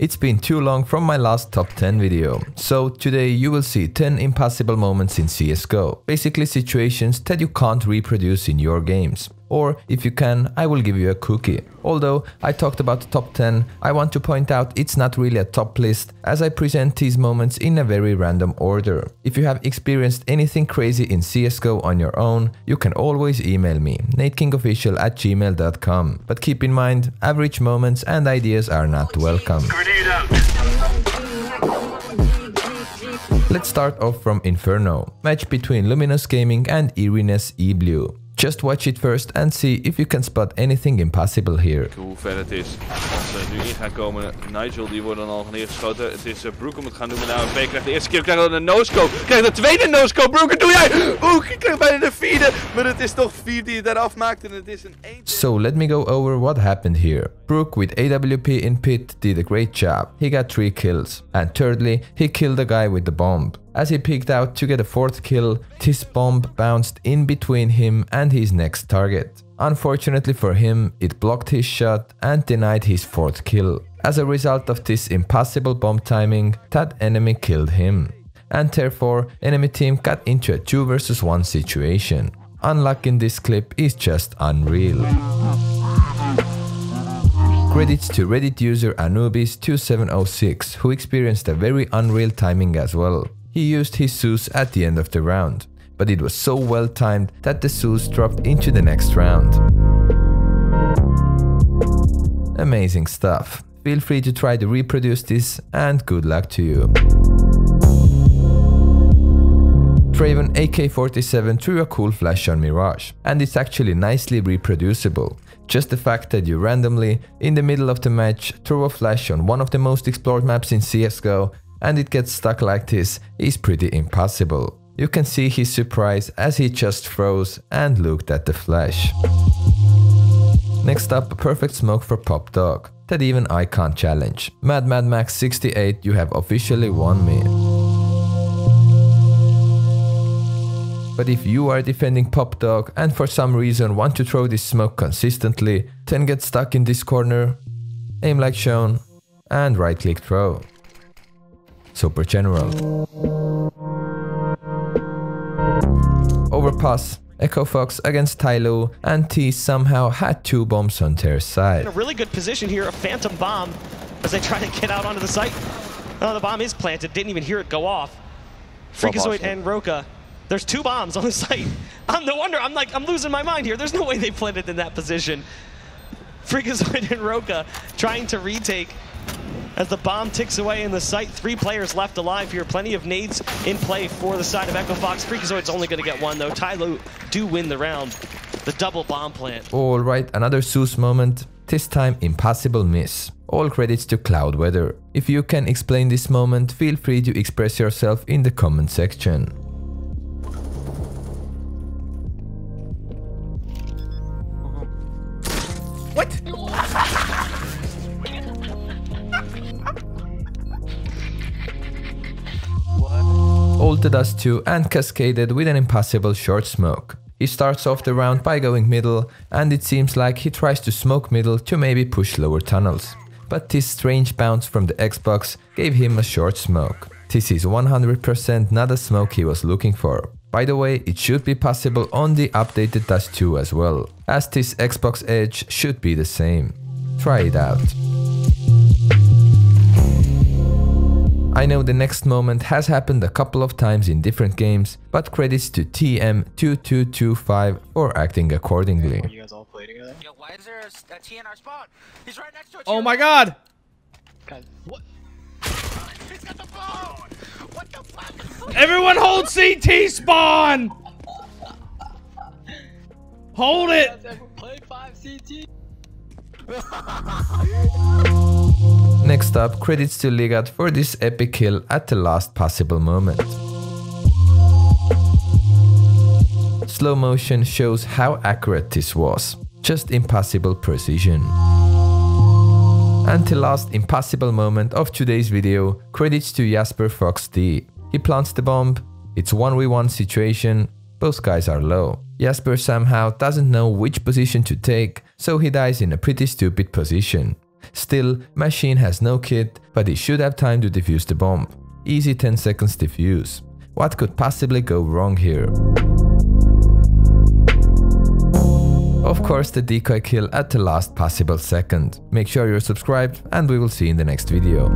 It's been too long from my last top 10 video, so today you will see 10 impossible moments in CSGO, basically situations that you can't reproduce in your games. Or if you can, I will give you a cookie. Although I talked about the top 10, I want to point out it's not really a top list as I present these moments in a very random order. If you have experienced anything crazy in CSGO on your own, you can always email me, nadekingofficial at gmail.com. But keep in mind, average moments and ideas are not welcome. Let's start off from Inferno, match between Luminous Gaming and Irines E-Blue. Just watch it first and see if you can spot anything impossible here. Hoe ver het is. Als ze nu in gaan komen, Nigel die wordt dan al neergeschoten. Het is uh, het gaan doen. Nou, krijgt de eerste keer, krijgt dan een no-scope. Krijgt de tweede no-scope. Doe jij? Oeh, ik krijg bijna de vierde. Maar het is toch vier die het daar afmaakt en het is een 1. So let me go over what happened here. Brook with AWP in pit did a great job. He got 3 kills. And thirdly, he killed the guy with the bomb. As he peeked out to get a fourth kill, this bomb bounced in between him and his next target. Unfortunately for him, it blocked his shot and denied his fourth kill. As a result of this impossible bomb timing, that enemy killed him. And therefore, enemy team got into a 2 vs 1 situation. Unluck in this clip is just unreal. Credits to Reddit user Anubis2706 who experienced a very unreal timing as well. He used his Zeus at the end of the round, but it was so well timed that the Zeus dropped into the next round. Amazing stuff. Feel free to try to reproduce this and good luck to you. Draven AK-47 threw a cool flash on Mirage, and it's actually nicely reproducible. Just the fact that you randomly, in the middle of the match, throw a flash on one of the most explored maps in CSGO and it gets stuck like this is pretty impossible. You can see his surprise as he just froze and looked at the flash. Next up, perfect smoke for Pop Dog, that even I can't challenge. Mad Mad Max 68, you have officially won me. But if you are defending Pop Dog and for some reason want to throw this smoke consistently, then get stuck in this corner, aim like shown, and right click throw. Super General. Overpass. Echo Fox against Tyloo, and T somehow had two bombs on their side. In a really good position here, a phantom bomb, as they try to get out onto the site. Oh, the bomb is planted, didn't even hear it go off. Freakazoid and Roka. There's two bombs on the site. I'm no wonder, I'm like, I'm losing my mind here. There's no way they planted in that position. Freakazoid and Roka trying to retake as the bomb ticks away in the site. Three players left alive here. Plenty of nades in play for the side of Echo Fox. Freakazoid's only going to get one, though. Tyloo do win the round. The double bomb plant. Alright, another Zeus moment. This time, impossible miss. All credits to Cloud Weather. If you can explain this moment, feel free to express yourself in the comment section. Ulted us too and cascaded with an impossible short smoke. He starts off the round by going middle and it seems like he tries to smoke middle to maybe push lower tunnels. But this strange bounce from the Xbox gave him a short smoke. This is 100% not a smoke he was looking for. By the way, it should be possible on the updated Dust 2 as well, as this Xbox Edge should be the same. Try it out. I know the next moment has happened a couple of times in different games, but credits to TM2225 for acting accordingly. You guys all play together? Yo, why is there a, a T in spawn? He's right next to it. Oh my god! Guys, what? He's got the phone! What the fuck? Everyone hold CT spawn! Hold it! Play 5 CT! Next up, credits to Ligat for this epic kill at the last possible moment. Slow motion shows how accurate this was, just impossible precision. And the last impossible moment of today's video, credits to Jasper Fox D. He plants the bomb, it's 1v1 situation, both guys are low. Jasper somehow doesn't know which position to take, so he dies in a pretty stupid position. Still, Machine has no kit, but he should have time to defuse the bomb. Easy 10 seconds defuse. What could possibly go wrong here? Of course the decoy kill at the last possible second. Make sure you're subscribed and we will see in the next video.